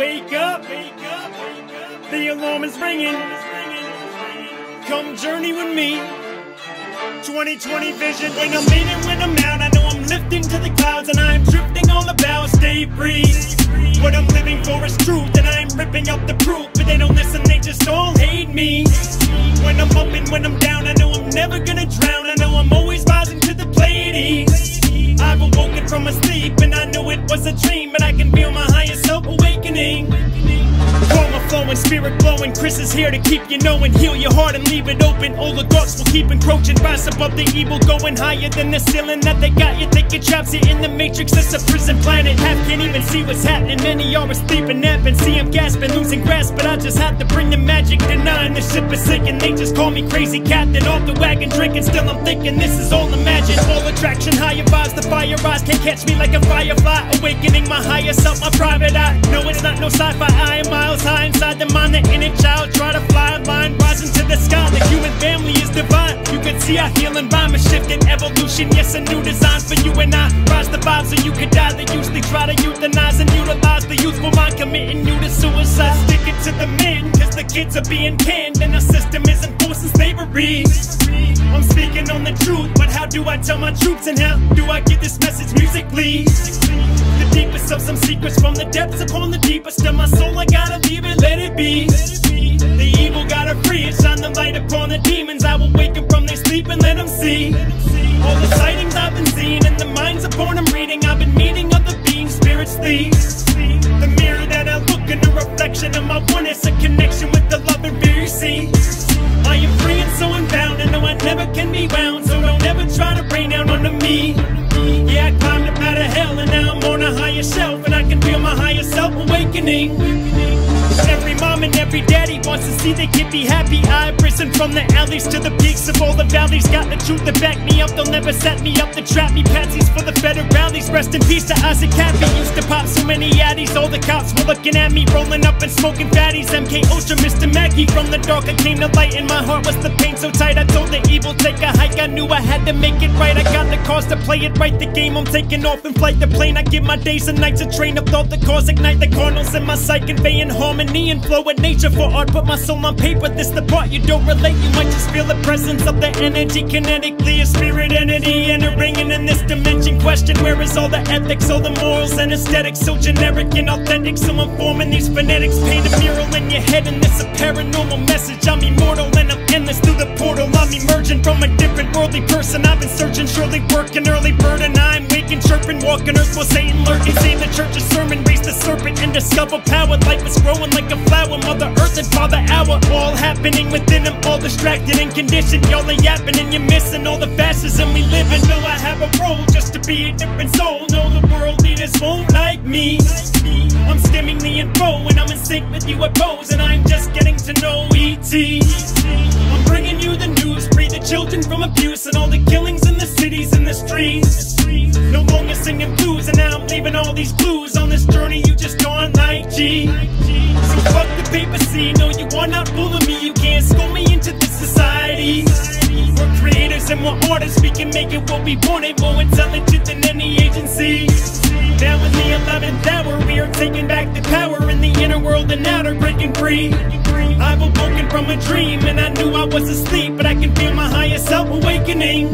wake up. Wake up, wake up. The alarm is ringing. Come journey with me. 2020 vision. When I'm in and when I'm out, I know I'm lifting to the clouds and I'm drifting all about. Stay free. What I'm living for is truth, and I'm ripping up the proof. But they don't listen, they just all hate me. When I'm up and when I'm down, I know I'm never gonna drown. I know I'm always rising to the plate. I've awoken from a sleep, and I was a dream, but I can feel my higher self awakening. Flowing, spirit glowing. Chris is here to keep you knowing. Heal your heart and leave it open. Oligarchs will keep encroaching. Rise above the evil, going higher than the ceiling that they got you. Thinking traps you in the matrix. It's a prison planet. Half can't even see what's happening. Many are asleep and napping. See, I'm gasping, losing grasp, but I just have to bring the magic. Denying the ship is sinking. They just call me crazy captain. Off the wagon, drinking. Still, I'm thinking this is all imagined. All attraction, higher vibes. The fire rise can't catch me like a firefly. Awakening my higher self, my private eye. It's not no sci-fi. I am miles high inside the mind. The inner child try to fly a line, rising to the sky. The human family is divine. You can see I heal and rhyme a shift in evolution. Yes, a new design for you and I. Rise the vibe so you could die. They usually try to euthanize and utilize the youthful mind, committing you to suicide. Sticking to the men, cause the kids are being canned, and the system is enforcing slavery. I'm speaking on the truth, do I tell my troops and how do I get this message musically? The deepest of some secrets from the depths upon the deepest of my soul. I gotta leave it, let it be. The evil gotta free it, shine the light upon the demons. I will wake them from their sleep and let them see. All the sightings I've been seeing and the minds upon I'm reading. I've been meeting other beings, spirits lead. The mirror that I look in, a reflection of my oneness, a connection with the love and fear you see. To down onto me. Yeah, I climbed up out of hell, and now I'm on a higher shelf, and I can feel my higher self awakening. And every daddy wants to see their kid be happy. I've risen from the alleys to the peaks of all the valleys. Got the truth to back me up. They'll never set me up to trap me. Patsies for the better federales. Rest in peace to Isaac Kappy. Used to pop so many addies. All the cops were looking at me, rolling up and smoking fatties. MK Ultra, Mr. Mackey. From the dark, I came to light, and my heart was the pain so tight. I told the evil take a hike. I knew I had to make it right. I got the cause to play it right. The game I'm taking off and flight. The plane I give my days and nights a train of thought. The cause ignite the cardinals in my psyche, conveying harmony and flow with nature for art. Put my soul on paper. This the part you don't relate. You might just feel the presence of the energy kinetically. A spirit entity entering in, in this dimension. Question where is all the ethics, all the morals and aesthetics? So generic and authentic. So forming these phonetics. Paint a mural in your head, and this a paranormal message. I'm immortal and I'm endless through the portal. I'm emerging from a different worldly person. I've been searching, surely working early bird, I'm walking earth while Satan lurking. Say the church's sermon, raise the serpent and discover power. Life is growing like a flower. Mother Earth and Father Hour, all happening within them, all distracted and conditioned. Y'all are yapping and you're missing all the fascism we live in. Know I have a role just to be a different soul. Know the world leaders won't like me. I'm stemming the info and I'm in sync with UFOs, and I'm just getting to know ET. I'm bringing you the news, free the children from abuse and all the killings singing blues, and now I'm leaving all these clues on this journey you just gone like G. So fuck the papacy, no you are not fooling me, you can't school me into this society. We're creators and we're artists, we can make it what we want it, more intelligent than any agency. Now in the 11th hour, we are taking back the power in the inner world and outer, breaking free. I've awoken from a dream and I knew I was asleep, but I can feel my higher self awakening.